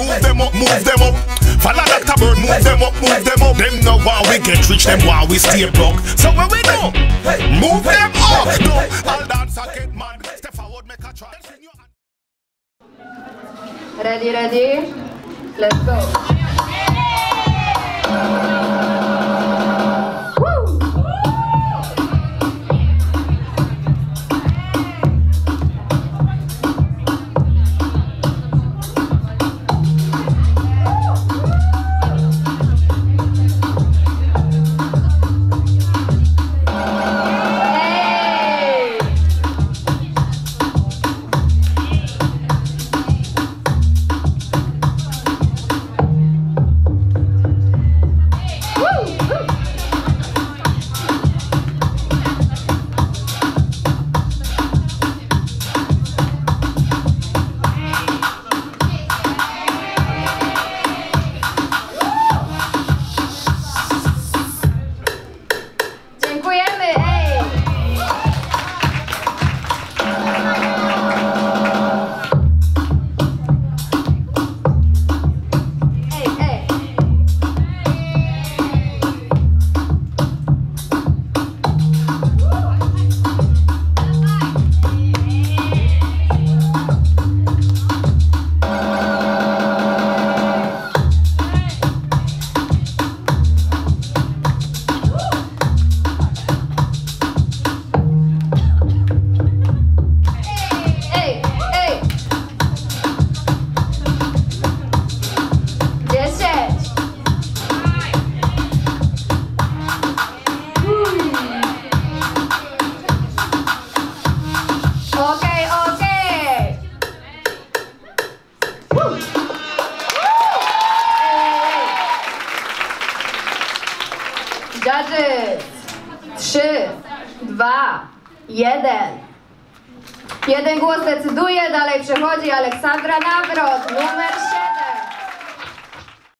Move them up, move them up. Follow Dr. Bird, move them up, move them up. Them know why we get rich, them why we stay broke. So when we do? move them up. No, all dancer get mad. Step forward, make a try. Ready, ready? Let's go. Judges! Trzy, dwa, jeden. Jeden głos decyduje, dalej przechodzi Aleksandra Nawrot, numer